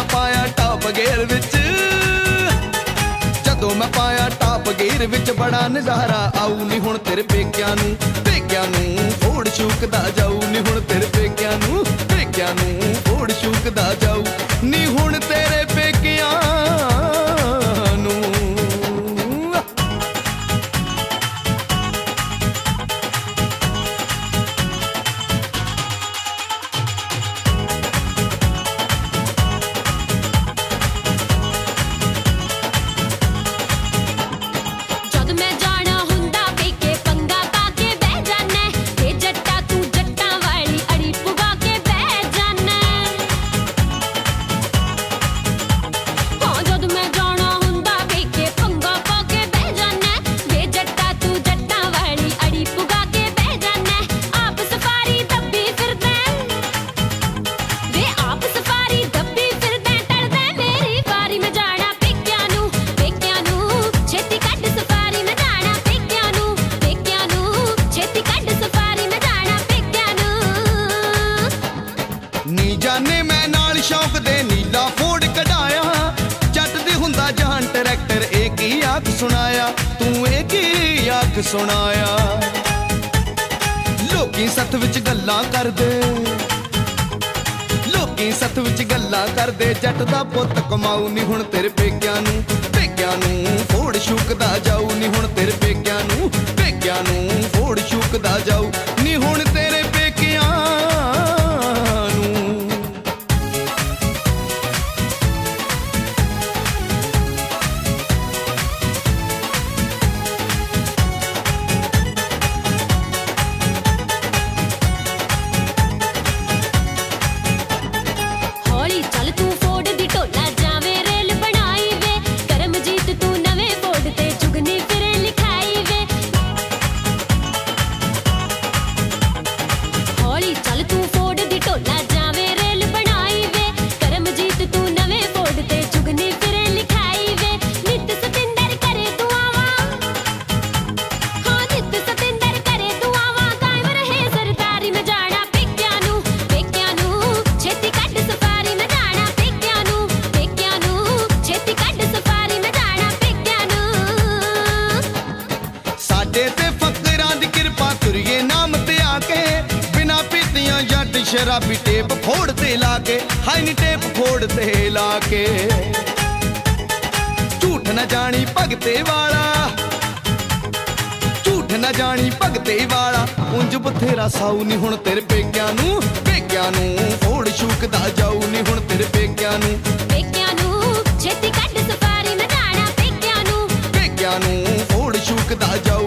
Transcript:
ਮੈਂ ਪਾਇਆ top gear ਵਿੱਚ। ਜਦੋਂ ਮੈਂ ਪਾਇਆ ਟਾਪ ਗੇਅਰ ਵਿੱਚ ਬੜਾ ਨਜ਼ਾਰਾ ਆਉ ਨਹੀਂ ਹੁਣ ਤੇਰੇ ਪੇਕਿਆਂ ਨੂੰ ਪੇਕਿਆਂ ਨੂੰ। ਫੋੜ ਸ਼ੂਕਦਾ ਜਾਊ ਨਹੀਂ ਹੁਣ ਤੇਰੇ ਨੀ ਜਾਣੇ ਮੈਂ ਨਾਲ ਸ਼ੌਕ ਦੇ ਨੀਲਾ ਫੋੜ ਕਢਾਇਆ। ਜੱਟ ਦੇ ਹੁੰਦਾ ਜਹਾਨ ਟਰੈਕਟਰ, ਇਹ ਕੀ ਆਖ ਸੁਣਾਇਆ? ਤੂੰ ਇਹ ਕੀ ਆਖ ਸੁਣਾਇਆ? ਲੋਕੀ ਸੱਥ ਵਿੱਚ ਗੱਲਾਂ ਕਰਦੇ। ਲੋਕੀ ਸੱਥ ਵਿੱਚ ਗੱਲਾਂ ਕਰਦੇ। ਜੱਟ ਦਾ ਪੁੱਤ ਕਮਾਊ ਨਹੀਂ ਹੁਣ ਤੇਰੇ ਪੇਕਿਆਂ ਨੂੰ ਪੇਕਿਆਂ ਨੂੰ ਫੋੜ ਸ਼ੂਕਦਾ ਜਾਊ ਨਹੀਂ ਹੁਣ ਤੇਰੇ ਪੇਕਿਆਂ ਪੇਕਿਆਂ ਸ਼ਰਾਬੀ ਟੇਪ ਫੋੜ ਤੇ ਲਾ ਕੇ ਹਾਈ ਨੀ ਟੇਪ ਫੋੜ ਤੇ ਲਾ ਕੇ। ਝੂਠ ਨਾ ਜਾਣੀ ਭਗਤੇ ਵਾਲਾ ਝੂਠ ਨਾ ਜਾਣੀ ਭਗਤੇ ਵਾਲਾ। ਉਂਝ ਬਥੇਰਾ ਸਾਊ ਨਹੀਂ ਹੁਣ ਤੇਰੇ ਪੇਕਿਆਂ ਨੂੰ ਪੇਕਿਆਂ ਨੂੰ ਫੋੜ ਸ਼ੂਕਦਾ ਜਾਊ ਨਹੀਂ ਹੁਣ ਤੇਰੇ ਪੇਕਿਆਂ ਨੂੰ। ਪੇਕਿਆਂ ਨੂੰ ਛੇਤੀ ਕੱਢ ਸਫਾਰੀ ਮੈਂ ਜਾਣਾ ਪੇਕਿਆਂ ਨੂੰ। ਪੇਕਿਆਂ ਨੂੰ ਫੋੜ ਸ਼ੂਕਦਾ ਜਾਊ